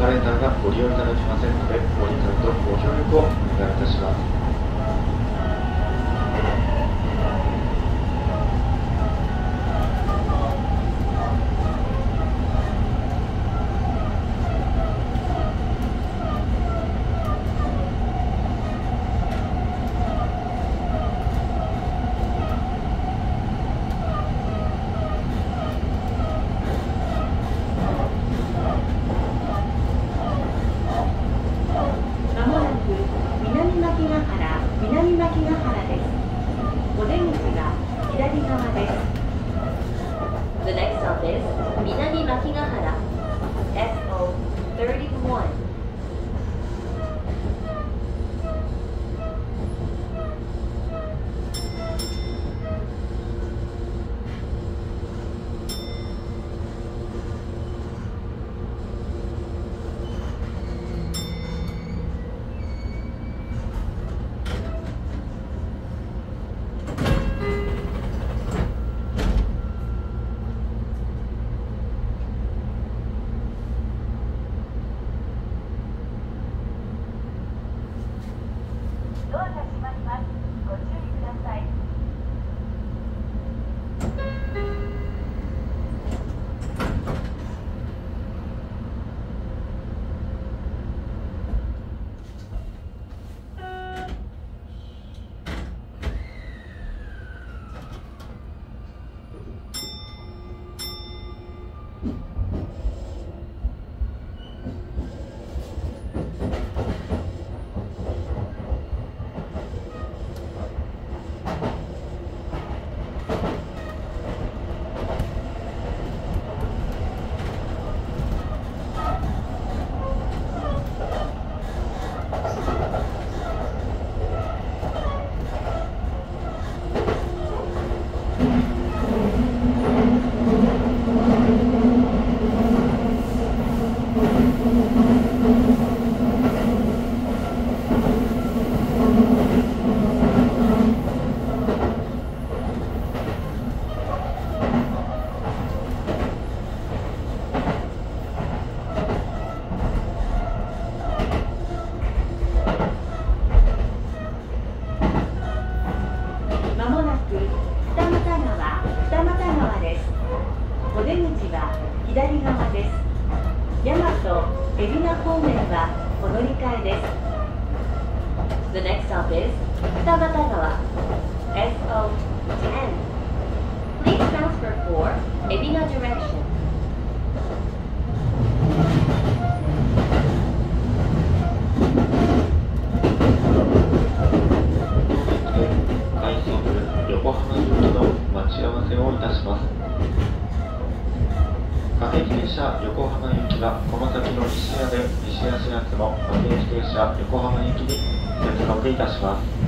カレンダーがご利用いただけませんのでご理解とご協力をお願いいたします。The next stop is 二俣川 SO10 Please transfer for 海老名 direction. 快速横浜行きの待ち合わせをいたします各駅停車横浜行きはこの先の西谷で西谷始発の各駅停車横浜行きに。接続いたします